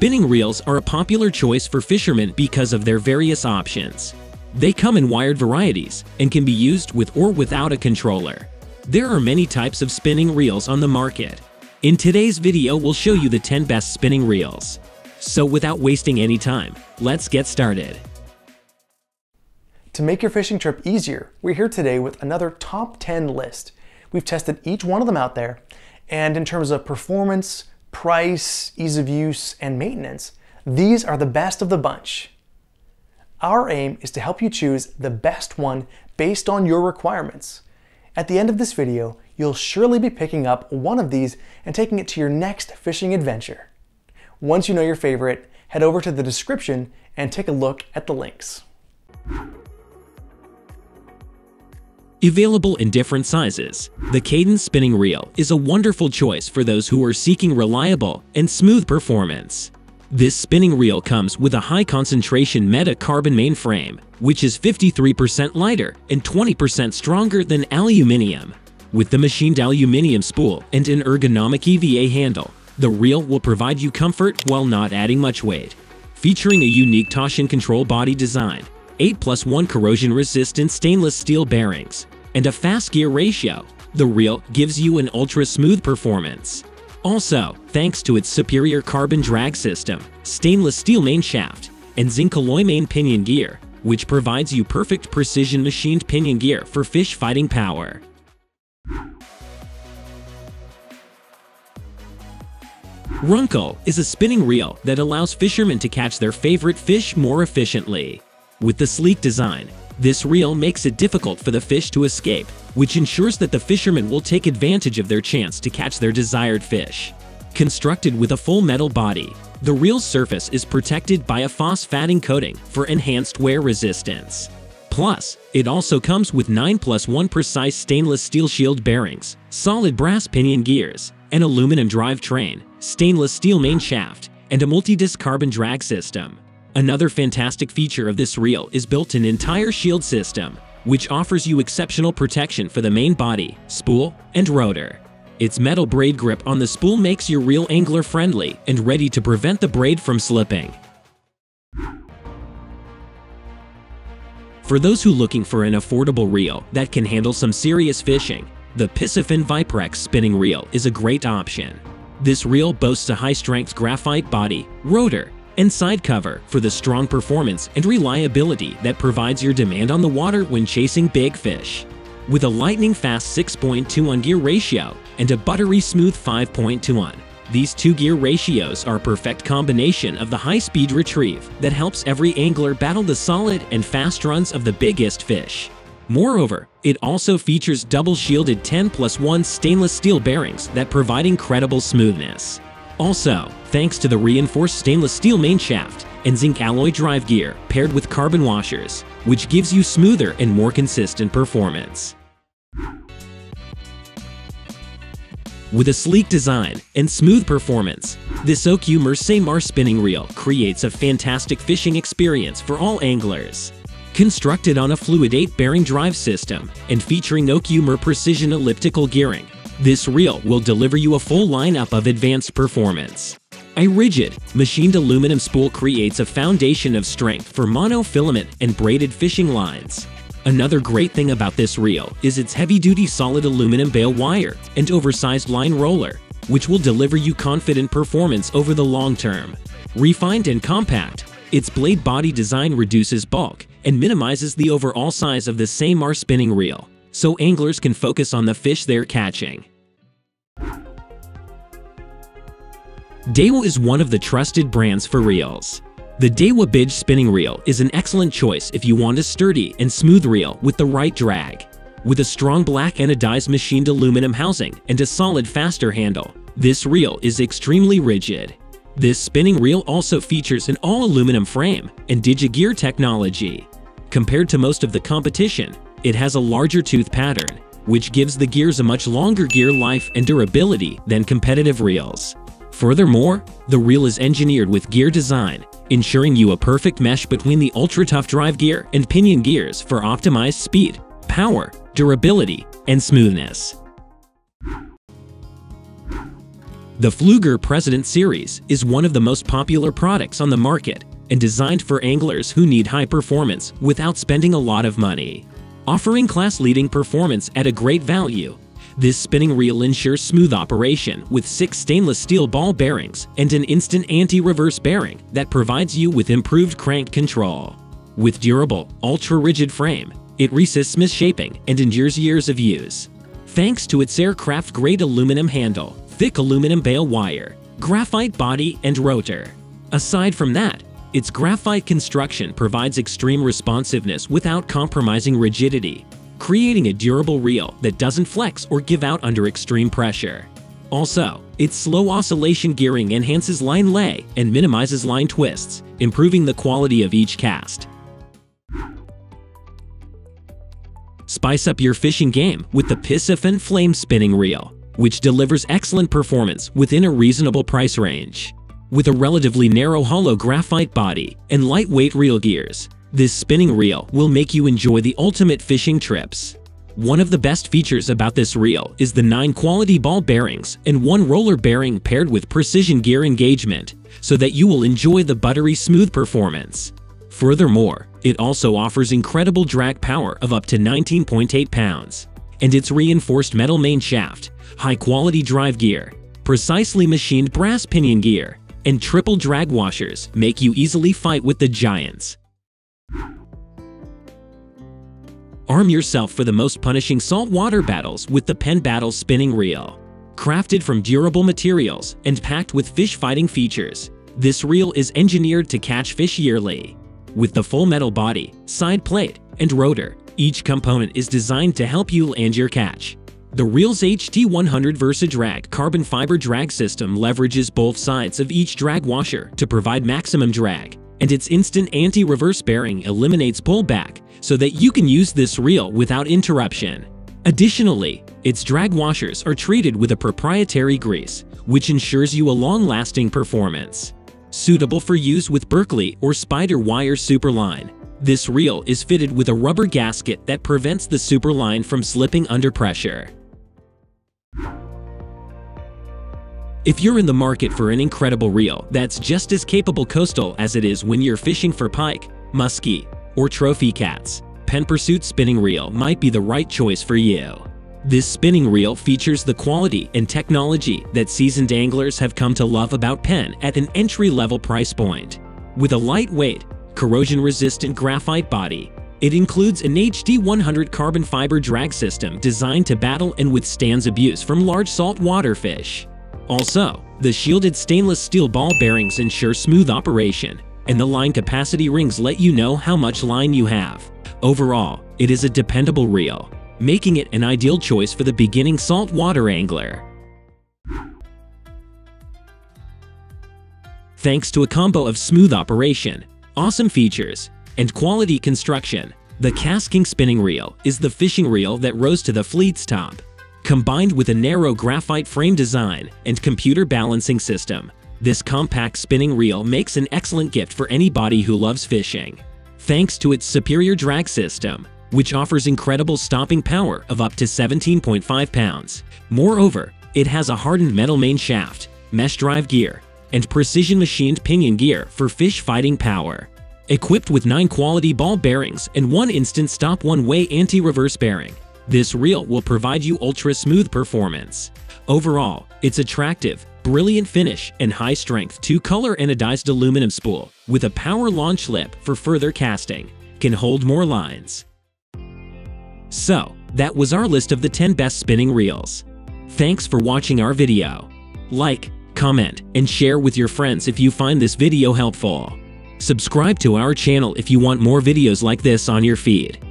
Spinning reels are a popular choice for fishermen because of their various options. They come in wired varieties and can be used with or without a controller. There are many types of spinning reels on the market. In today's video, we'll show you the 10 best spinning reels. So without wasting any time, let's get started. To make your fishing trip easier, we're here today with another top 10 list. We've tested each one of them out there, and in terms of performance, price, ease of use, and maintenance, these are the best of the bunch. Our aim is to help you choose the best one based on your requirements. At the end of this video, you'll surely be picking up one of these and taking it to your next fishing adventure. Once you know your favorite, head over to the description and take a look at the links. Available in different sizes, the Cadence Spinning Reel is a wonderful choice for those who are seeking reliable and smooth performance. This spinning reel comes with a high-concentration meta-carbon mainframe, which is 53% lighter and 20% stronger than aluminium. With the machined aluminium spool and an ergonomic EVA handle, the reel will provide you comfort while not adding much weight. Featuring a unique Toshin control body design, 8 plus 1 corrosion-resistant stainless steel bearings, and a fast gear ratio, the reel gives you an ultra-smooth performance. Also, thanks to its superior carbon drag system, stainless steel main shaft, and zinc alloy main pinion gear, which provides you perfect precision machined pinion gear for fish fighting power. RUNCL is a spinning reel that allows fishermen to catch their favorite fish more efficiently. With the sleek design, this reel makes it difficult for the fish to escape, which ensures that the fishermen will take advantage of their chance to catch their desired fish. Constructed with a full metal body, the reel's surface is protected by a phosphating coating for enhanced wear resistance. Plus, it also comes with 9 plus 1 precise stainless steel shield bearings, solid brass pinion gears, an aluminum drive train, stainless steel main shaft, and a multi-disc carbon drag system. Another fantastic feature of this reel is built-in entire shield system, which offers you exceptional protection for the main body, spool, and rotor. Its metal braid grip on the spool makes your reel angler-friendly and ready to prevent the braid from slipping. For those who looking for an affordable reel that can handle some serious fishing, the Piscifun Viper X spinning reel is a great option. This reel boasts a high-strength graphite body, rotor, and side cover for the strong performance and reliability that provides your demand on the water when chasing big fish. With a lightning-fast 6.2 on gear ratio and a buttery smooth 5.2 on, these two gear ratios are a perfect combination of the high-speed retrieve that helps every angler battle the solid and fast runs of the biggest fish. Moreover, it also features double shielded 10 plus 1 stainless steel bearings that provide incredible smoothness. Also, thanks to the reinforced stainless steel main shaft and zinc alloy drive gear paired with carbon washers, which gives you smoother and more consistent performance. With a sleek design and smooth performance, this Okuma Ceymar spinning reel creates a fantastic fishing experience for all anglers. Constructed on a Fluid 8 bearing drive system and featuring Okuma precision elliptical gearing, this reel will deliver you a full lineup of advanced performance. A rigid, machined aluminum spool creates a foundation of strength for monofilament and braided fishing lines. Another great thing about this reel is its heavy-duty solid aluminum bale wire and oversized line roller, which will deliver you confident performance over the long term. Refined and compact, its blade body design reduces bulk and minimizes the overall size of the Ceymar spinning reel, so anglers can focus on the fish they're catching. Daiwa is one of the trusted brands for reels. The Daiwa BG spinning reel is an excellent choice if you want a sturdy and smooth reel with the right drag. With a strong black anodized machined aluminum housing and a solid faster handle, this reel is extremely rigid. This spinning reel also features an all-aluminum frame and DigiGear technology. Compared to most of the competition, it has a larger tooth pattern, which gives the gears a much longer gear life and durability than competitive reels. Furthermore, the reel is engineered with gear design, ensuring you a perfect mesh between the ultra-tough drive gear and pinion gears for optimized speed, power, durability, and smoothness. The Pflueger President Series is one of the most popular products on the market and designed for anglers who need high performance without spending a lot of money. Offering class-leading performance at a great value, this spinning reel ensures smooth operation with six stainless steel ball bearings and an instant anti-reverse bearing that provides you with improved crank control. With durable, ultra-rigid frame, it resists misshaping and endures years of use. Thanks to its aircraft-grade aluminum handle, thick aluminum bale wire, graphite body, and rotor. Aside from that, its graphite construction provides extreme responsiveness without compromising rigidity, creating a durable reel that doesn't flex or give out under extreme pressure. Also, its slow oscillation gearing enhances line lay and minimizes line twists, improving the quality of each cast. Spice up your fishing game with the Piscifun Flame Spinning Reel, which delivers excellent performance within a reasonable price range. With a relatively narrow hollow graphite body and lightweight reel gears, this spinning reel will make you enjoy the ultimate fishing trips. One of the best features about this reel is the 9 quality ball bearings and one roller bearing paired with precision gear engagement, so that you will enjoy the buttery smooth performance. Furthermore, it also offers incredible drag power of up to 19.8 pounds, and its reinforced metal main shaft, high-quality drive gear, precisely machined brass pinion gear, and triple drag washers make you easily fight with the giants. Arm yourself for the most punishing saltwater battles with the Penn Battle Spinning Reel. Crafted from durable materials and packed with fish-fighting features, this reel is engineered to catch fish yearly. With the full metal body, side plate, and rotor, each component is designed to help you land your catch. The Reel's HT100 VersaDrag carbon fiber drag system leverages both sides of each drag washer to provide maximum drag, and its instant anti-reverse bearing eliminates pullback so that you can use this reel without interruption. Additionally, its drag washers are treated with a proprietary grease, which ensures you a long-lasting performance. Suitable for use with Berkley or Spider Wire Superline. This reel is fitted with a rubber gasket that prevents the superline from slipping under pressure. If you're in the market for an incredible reel that's just as capable coastal as it is when you're fishing for pike, muskie, or trophy cats, Penn Pursuit Spinning Reel might be the right choice for you. This spinning reel features the quality and technology that seasoned anglers have come to love about Penn at an entry-level price point. With a lightweight, corrosion-resistant graphite body, it includes an HT100 carbon fiber drag system designed to battle and withstands abuse from large saltwater fish. Also, the shielded stainless steel ball bearings ensure smooth operation, and the line capacity rings let you know how much line you have. Overall, it is a dependable reel, making it an ideal choice for the beginning saltwater angler. Thanks to a combo of smooth operation, awesome features, and quality construction, the KastKing spinning reel is the fishing reel that rose to the fleet's top. Combined with a narrow graphite frame design and computer balancing system, this compact spinning reel makes an excellent gift for anybody who loves fishing. Thanks to its superior drag system, which offers incredible stopping power of up to 17.5 pounds. Moreover, it has a hardened metal main shaft, mesh drive gear, and precision machined pinion gear for fish fighting power. Equipped with 9 quality ball bearings and one instant stop one-way anti-reverse bearing, this reel will provide you ultra-smooth performance. Overall, its attractive, brilliant finish and high-strength two-color anodized aluminum spool with a power launch lip for further casting can hold more lines. So, that was our list of the 10 best spinning reels. Thanks for watching our video. Like, comment, and share with your friends if you find this video helpful. Subscribe to our channel if you want more videos like this on your feed.